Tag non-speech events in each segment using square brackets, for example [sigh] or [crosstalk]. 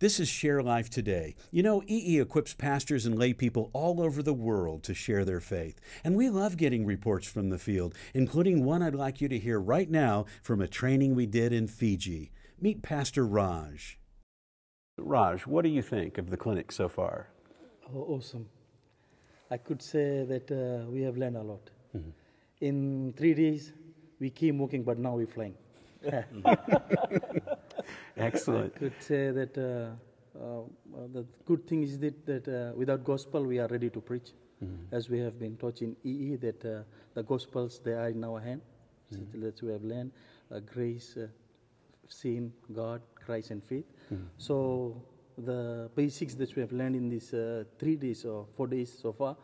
This is Share Life Today. You know, EE equips pastors and lay people all over the world to share their faith. And we love getting reports from the field, including one I'd like you to hear right now from a training we did in Fiji. Meet Pastor Raj. Raj, what do you think of the clinic so far? Oh, awesome. I could say that uh, we have learned a lot. Mm-hmm. In three days, we came walking, but now we're flying. [laughs] [laughs] Excellent. I could say that uh, uh, the good thing is that, that uh, without gospel, we are ready to preach. Mm-hmm. As we have been taught in EE, that uh, the gospels, they are in our hand. Mm-hmm. So that we have learned uh, grace, uh, sin, God, Christ, and faith. Mm-hmm. So the basics that we have learned in these three days or four days so far,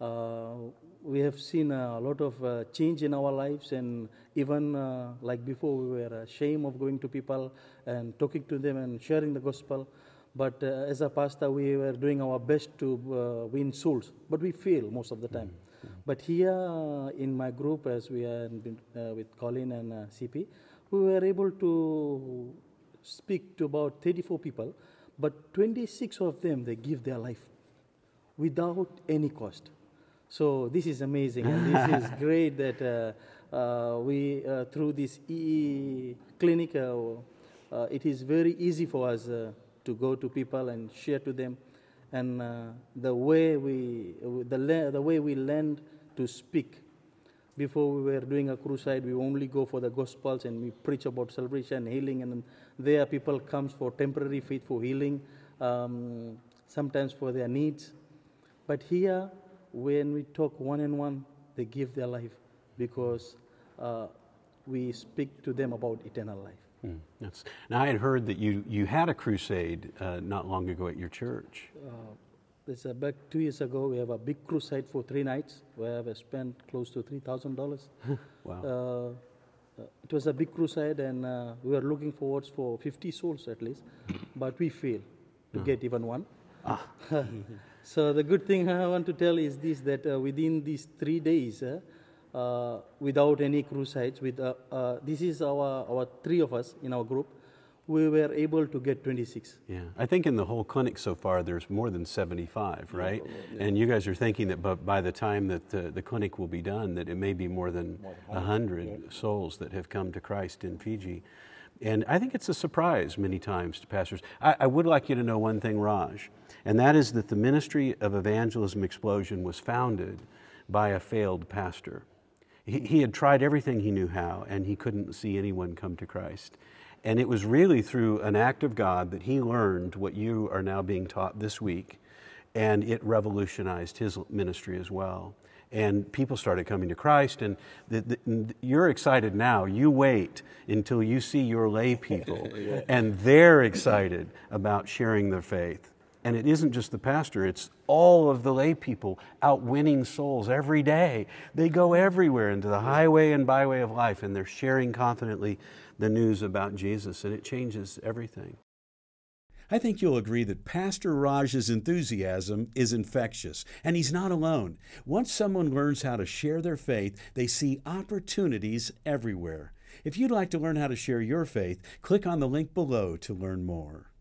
we have seen a lot of uh, change in our lives and even uh, like before we were ashamed of going to people and talking to them and sharing the gospel. But uh, as a pastor we were doing our best to uh, win souls. But we fail most of the time. Mm-hmm. but here uh, in my group as we are uh, with colin and cp we were able to speak to about 34 people. But 26 of them they give their life without any cost so this is amazing, and this is [laughs] great that uh, uh, we uh, through this e clinic, uh, uh, it is very easy for us uh, to go to people and share to them, and the way we the the way we learned to speak. Before we were doing a crusade, we only go for the gospels and we preach about salvation, and healing, and there people comes for temporary faith for healing, um, sometimes for their needs. But here when we talk one on one, they give their life because uh, we speak to them about eternal life. Mm, that's, now, I had heard that you, you had a crusade uh, not long ago at your church. Uh, it's about two years ago. We have a big crusade for three nights where we spent close to $3,000. [laughs] wow. Uh, uh, it was a big crusade, and uh, we were looking forward for 50 souls at least, but we failed to uh-huh. get even one. Ah. [laughs] So the good thing [laughs] I want to tell is this: that uh, within these three days, uh, uh, without any crusades, with uh, uh, this is our our three of us in our group, we were able to get 26. Yeah, I think in the whole clinic so far, there's more than 75, right? Yeah. And you guys are thinking that by the time that the, the clinic will be done, that it may be more than, 100, 100 yeah. souls that have come to Christ in Fiji. And I think it's a surprise many times to pastors. I, I, would like you to know one thing, Raj, and that is that the ministry of evangelism explosion was founded by a failed pastor. He, he had tried everything he knew how, and he couldn't see anyone come to Christ. And it was really through an act of God that he learned what you are now being taught this week, and it revolutionized his ministry as well and people started coming to Christ. And the, the, you're excited now. You wait until you see your lay [laughs] people, yeah. and they're excited about sharing their faith. And it isn't just the pastor, it's all of the lay people out winning souls every day. They go everywhere into the highway and byway of life, and they're sharing confidently the news about Jesus, and it changes everything. I think you'll agree that Pastor Raj's enthusiasm is infectious, and he's not alone. Once someone learns how to share their faith, they see opportunities everywhere. If you'd like to learn how to share your faith, click on the link below to learn more.